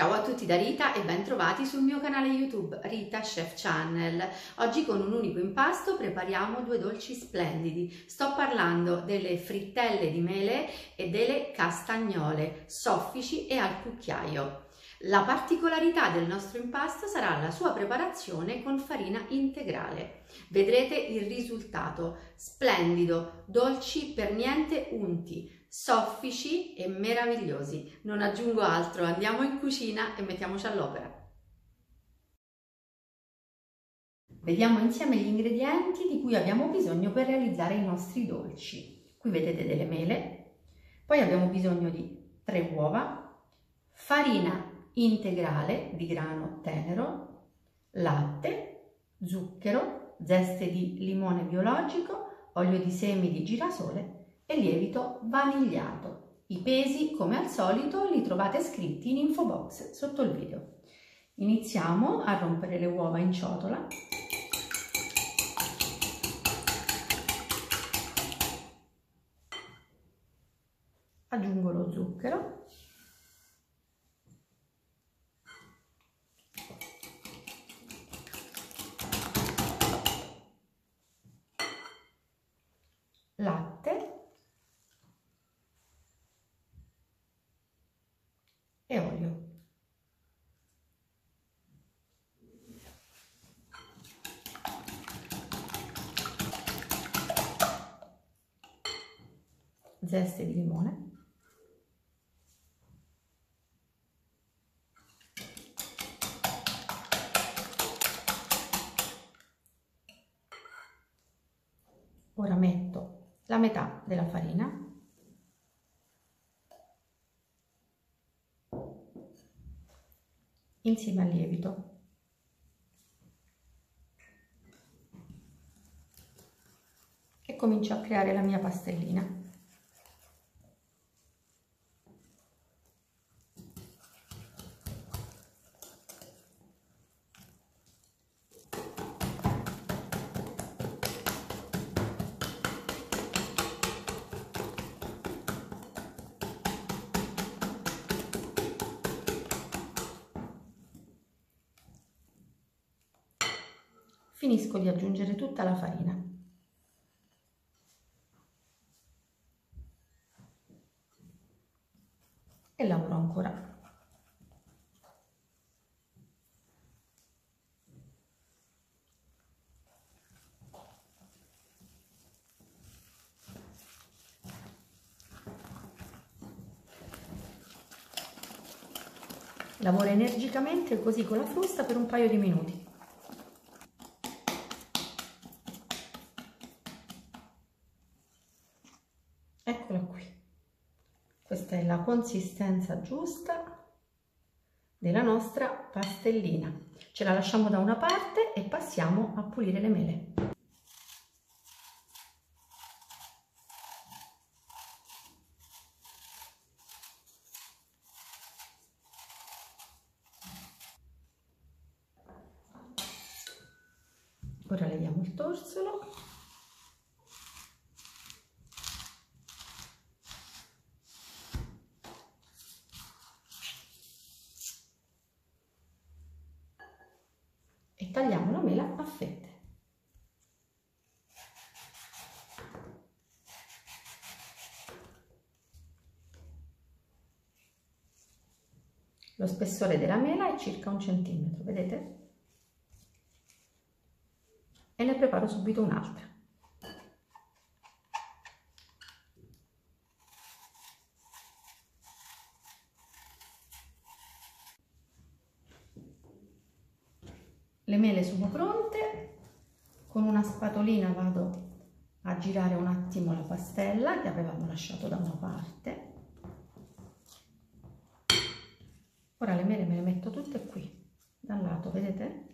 Ciao a tutti da Rita e ben trovati sul mio canale YouTube Rita Chef Channel. Oggi con un unico impasto prepariamo due dolci splendidi. Sto parlando delle frittelle di mele e delle castagnole, soffici e al cucchiaio. La particolarità del nostro impasto sarà la sua preparazione con farina integrale. Vedrete il risultato splendido, dolci per niente unti, soffici e meravigliosi. Non aggiungo altro, andiamo in cucina e mettiamoci all'opera. Vediamo insieme gli ingredienti di cui abbiamo bisogno per realizzare i nostri dolci. Qui vedete delle mele, poi abbiamo bisogno di tre uova, farina integrale di grano tenero, latte, zucchero, zeste di limone biologico, olio di semi di girasole e lievito vanigliato. I pesi, come al solito, li trovate scritti in info box sotto il video. Iniziamo a rompere le uova in ciotola. Aggiungo lo zucchero. Latte olio. Zeste di limone. Ora metto la metà della farina insieme al lievito. E comincio a creare la mia pastellina. Finisco di aggiungere tutta la farina. E lavoro ancora. Lavoro energicamente così con la frusta per un paio di minuti. eccola qui questa è la consistenza giusta della nostra pastellina. Ce la lasciamo da una parte e passiamo a pulire le mele ora leviamo il torsolo tagliamo la mela a fette. Lo spessore della mela è circa un centimetro, vedete? E ne preparo subito un'altra. le mele sono pronte con una spatolina vado a girare un attimo la pastella che avevamo lasciato da una parte. Ora le mele me le metto tutte qui dal lato vedete?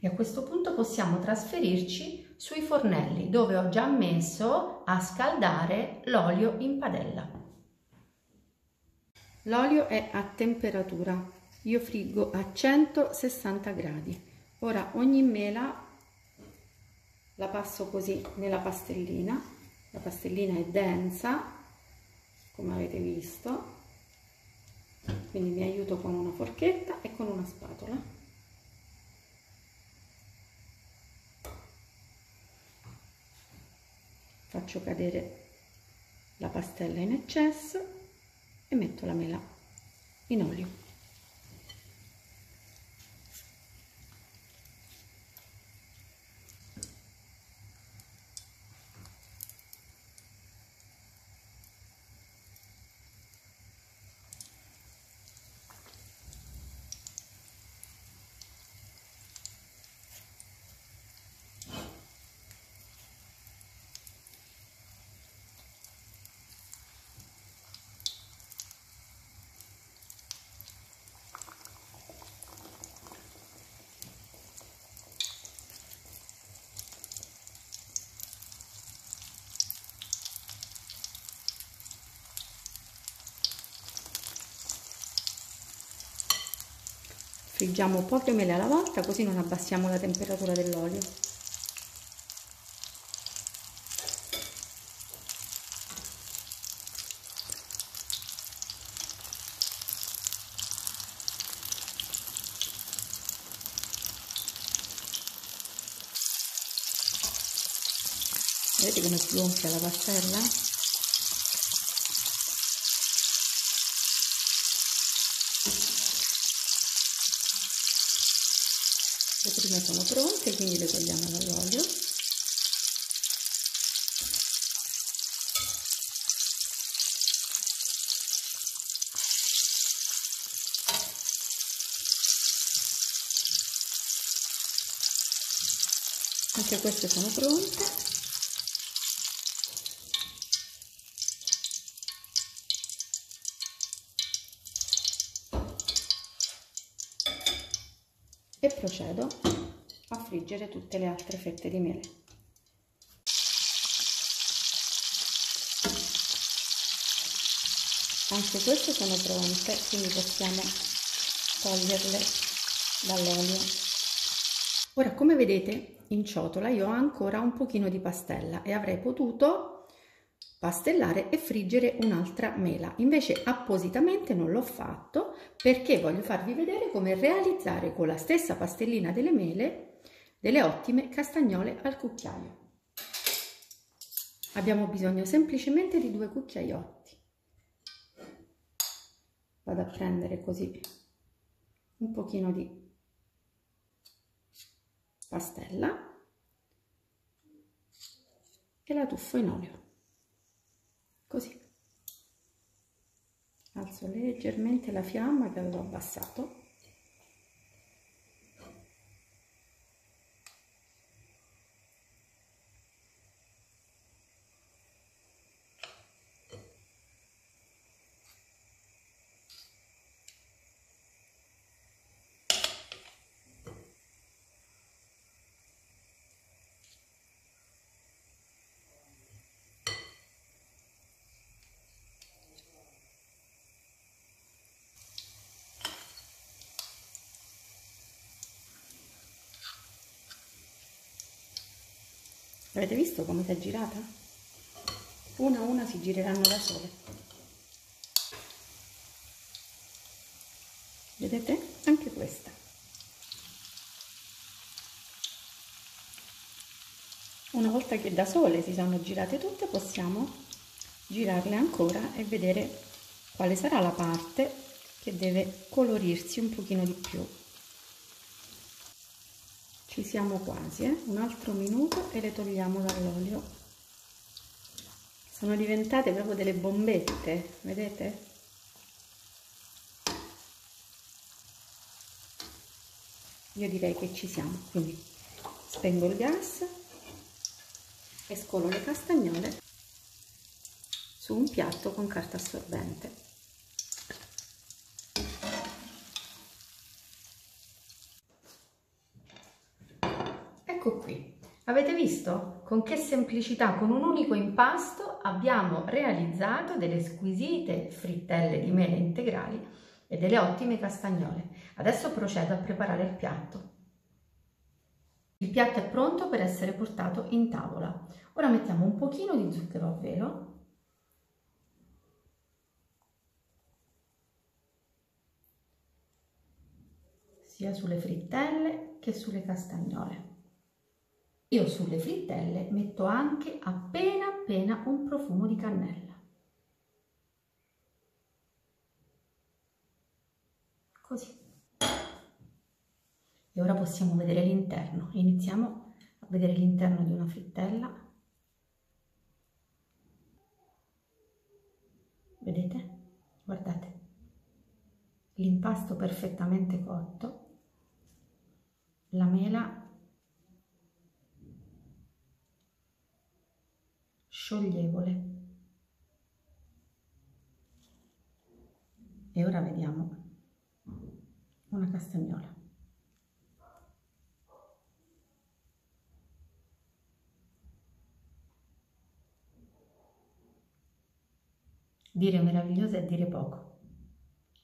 E a questo punto possiamo trasferirci sui fornelli dove ho già messo a scaldare l'olio in padella. L'olio è a temperatura, io friggo a 160 gradi. Ora ogni mela la passo così nella pastellina, la pastellina è densa, come avete visto, quindi mi aiuto con una forchetta e con una spatola. Faccio cadere la pastella in eccesso e metto la mela in olio. Friggiamo poche mele alla volta così non abbassiamo la temperatura dell'olio vedete come gonfia la pastella? Le prime sono pronte quindi le togliamo dall'olio. Anche queste sono pronte e procedo a friggere tutte le altre fette di mele. Anche queste sono pronte, quindi possiamo toglierle dall'olio. Ora, come vedete, in ciotola io ho ancora un pochino di pastella e avrei potuto pastellare e friggere un'altra mela. Invece appositamente non l'ho fatto perché voglio farvi vedere come realizzare con la stessa pastellina delle mele delle ottime castagnole al cucchiaio. Abbiamo bisogno semplicemente di due cucchiaiotti. Vado a prendere così un pochino di pastella e la tuffo in olio così. Alzo leggermente la fiamma che avevo abbassato Avete visto come si è girata? Una a una si gireranno da sole. Vedete? Anche questa. Una volta che da sole si sono girate tutte possiamo girarle ancora e vedere quale sarà la parte che deve colorirsi un pochino di più ci siamo quasi eh? un altro minuto e le togliamo dall'olio. Sono diventate proprio delle bombette vedete? Io direi che ci siamo quindi spengo il gas e scolo le castagnole su un piatto con carta assorbente Ecco qui, avete visto con che semplicità, con un unico impasto abbiamo realizzato delle squisite frittelle di mele integrali e delle ottime castagnole. Adesso procedo a preparare il piatto. Il piatto è pronto per essere portato in tavola. Ora mettiamo un pochino di zucchero a velo sia sulle frittelle che sulle castagnole. Io sulle frittelle metto anche appena appena un profumo di cannella. Così. E ora possiamo vedere l'interno. Iniziamo a vedere l'interno di una frittella. Vedete? Guardate. L'impasto perfettamente cotto. La mela scioglievole. E ora vediamo una castagnola. Dire meravigliosa è dire poco.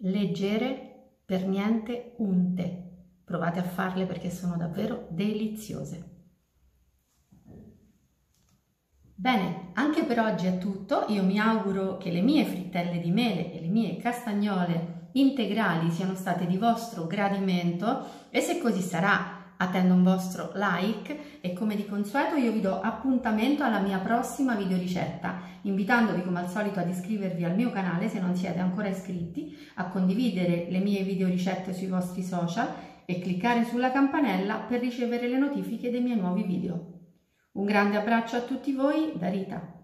Leggere, per niente unte. Provate a farle perché sono davvero deliziose. Bene, anche per oggi è tutto. Io mi auguro che le mie frittelle di mele e le mie castagnole integrali siano state di vostro gradimento e se così sarà attendo un vostro like e come di consueto io vi do appuntamento alla mia prossima videoricetta invitandovi come al solito ad iscrivervi al mio canale se non siete ancora iscritti, a condividere le mie videoricette sui vostri social e cliccare sulla campanella per ricevere le notifiche dei miei nuovi video. Un grande abbraccio a tutti voi da Rita.